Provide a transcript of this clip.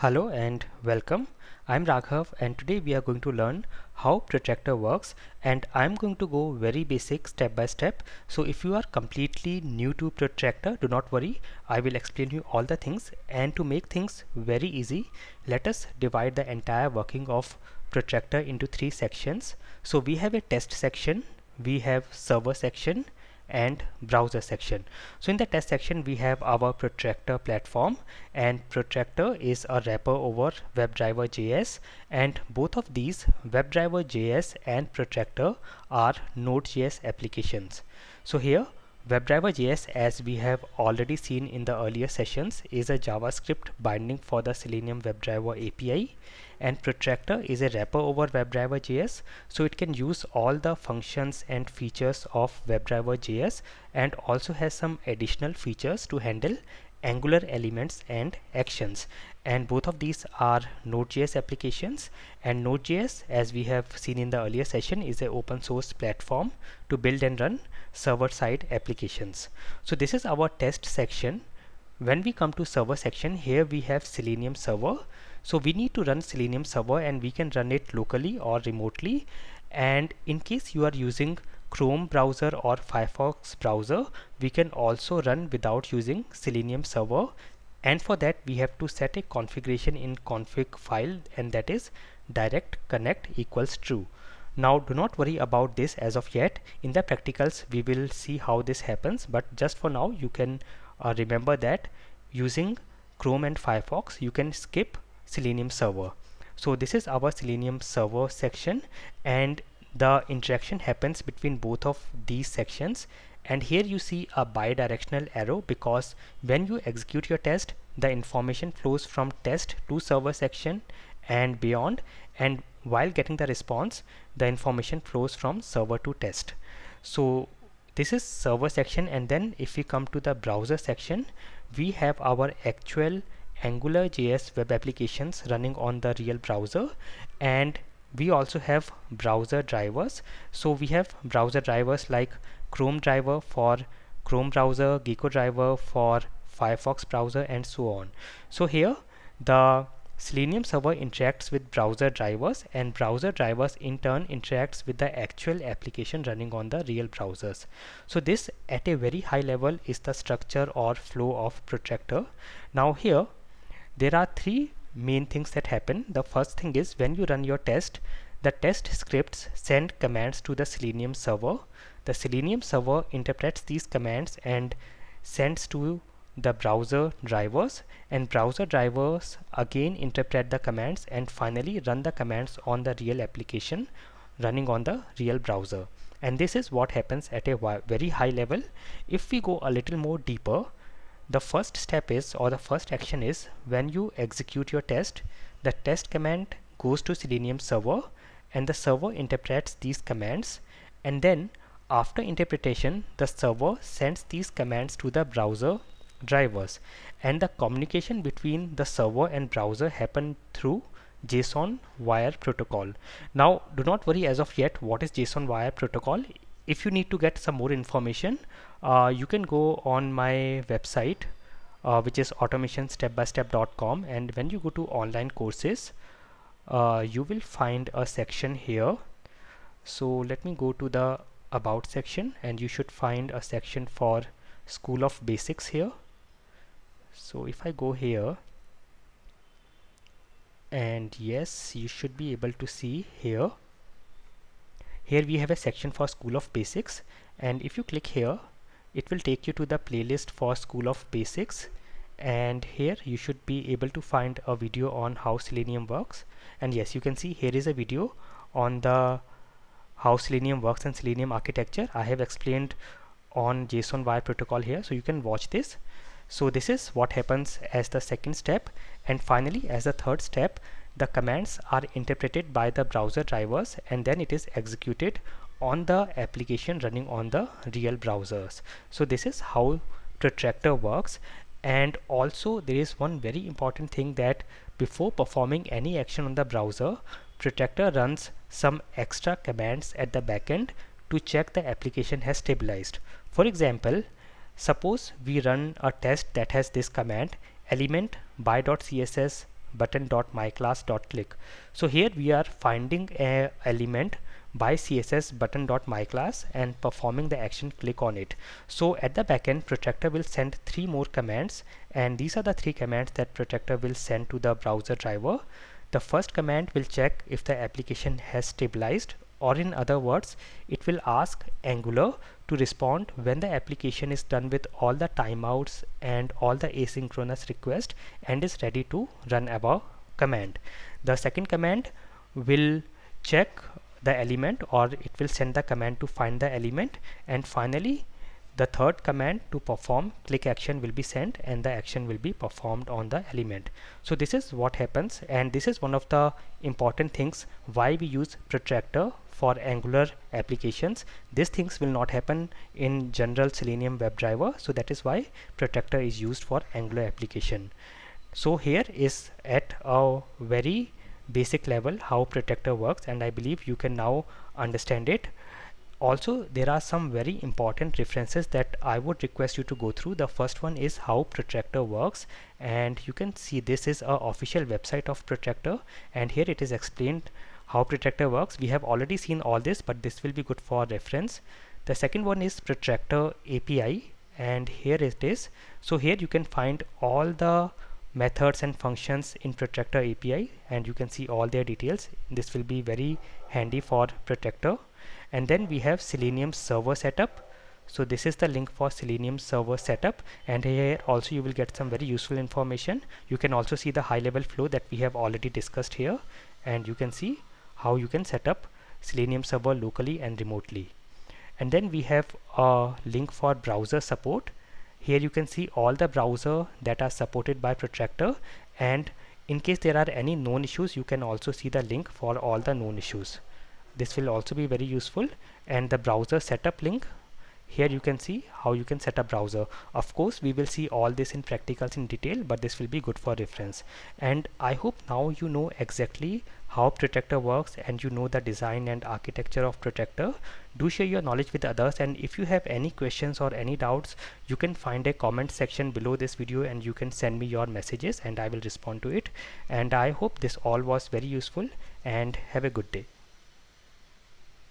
Hello and welcome. I'm Raghav and today we are going to learn how protractor works and I'm going to go very basic step by step. So if you are completely new to protractor, do not worry. I will explain you all the things and to make things very easy, let us divide the entire working of protractor into three sections. So we have a test section, we have server section and browser section. So in the test section we have our protractor platform and protractor is a wrapper over WebDriver JS and both of these WebDriver JS and protractor are Node.js applications. So here WebDriver JS as we have already seen in the earlier sessions is a JavaScript binding for the Selenium WebDriver API and protractor is a wrapper over WebDriver JS so it can use all the functions and features of WebDriver JS and also has some additional features to handle angular elements and actions and both of these are Node.js applications and Node.js as we have seen in the earlier session is an open source platform to build and run server-side applications. So this is our test section. When we come to server section, here we have Selenium server. So we need to run Selenium server and we can run it locally or remotely. And in case you are using Chrome browser or Firefox browser, we can also run without using Selenium server. And for that, we have to set a configuration in config file and that is direct connect equals true. Now do not worry about this as of yet. In the practicals we will see how this happens but just for now you can uh, remember that using Chrome and Firefox you can skip Selenium server. So this is our Selenium server section and the interaction happens between both of these sections. And here you see a bidirectional arrow because when you execute your test the information flows from test to server section and beyond. And while getting the response the information flows from server to test. So this is server section. And then if we come to the browser section we have our actual angular js web applications running on the real browser and we also have browser drivers so we have browser drivers like chrome driver for chrome browser gecko driver for firefox browser and so on so here the Selenium server interacts with browser drivers and browser drivers in turn interacts with the actual application running on the real browsers. So this at a very high level is the structure or flow of protractor. Now here there are three main things that happen. The first thing is when you run your test the test scripts send commands to the Selenium server. The Selenium server interprets these commands and sends to the browser drivers and browser drivers again interpret the commands and finally run the commands on the real application running on the real browser and this is what happens at a very high level if we go a little more deeper the first step is or the first action is when you execute your test the test command goes to selenium server and the server interprets these commands and then after interpretation the server sends these commands to the browser drivers and the communication between the server and browser happen through JSON wire protocol. Now do not worry as of yet what is JSON wire protocol. If you need to get some more information uh, you can go on my website uh, which is automationstepbystep.com and when you go to online courses uh, you will find a section here. So let me go to the about section and you should find a section for school of basics here. So if I go here and yes you should be able to see here here we have a section for school of basics. And if you click here it will take you to the playlist for school of basics. And here you should be able to find a video on how selenium works. And yes you can see here is a video on the how selenium works and selenium architecture. I have explained on json wire protocol here so you can watch this. So this is what happens as the second step. And finally as the third step the commands are interpreted by the browser drivers and then it is executed on the application running on the real browsers. So this is how Protractor works and also there is one very important thing that before performing any action on the browser Protractor runs some extra commands at the backend to check the application has stabilized. For example, Suppose we run a test that has this command element by.css button.myclass.click so here we are finding a element by css button.myclass and performing the action click on it. So at the backend protractor will send three more commands and these are the three commands that protractor will send to the browser driver. The first command will check if the application has stabilized or in other words it will ask angular to respond when the application is done with all the timeouts and all the asynchronous requests and is ready to run above command. The second command will check the element or it will send the command to find the element. And finally the third command to perform click action will be sent and the action will be performed on the element. So this is what happens and this is one of the important things why we use protractor for angular applications. These things will not happen in general selenium WebDriver so that is why protractor is used for angular application. So here is at a very basic level how protractor works and I believe you can now understand it also there are some very important references that I would request you to go through. The first one is how protractor works and you can see this is a official website of protractor and here it is explained how protractor works. We have already seen all this but this will be good for reference. The second one is protractor API and here it is. So here you can find all the methods and functions in protractor API and you can see all their details. This will be very handy for protractor and then we have selenium server setup. So this is the link for selenium server setup. And here also you will get some very useful information. You can also see the high level flow that we have already discussed here. And you can see how you can set up selenium server locally and remotely. And then we have a link for browser support. Here you can see all the browser that are supported by protractor. And in case there are any known issues you can also see the link for all the known issues this will also be very useful. And the browser setup link here you can see how you can set up browser. Of course we will see all this in practicals in detail but this will be good for reference. And I hope now you know exactly how protractor works and you know the design and architecture of protractor. Do share your knowledge with others. And if you have any questions or any doubts you can find a comment section below this video and you can send me your messages and I will respond to it. And I hope this all was very useful and have a good day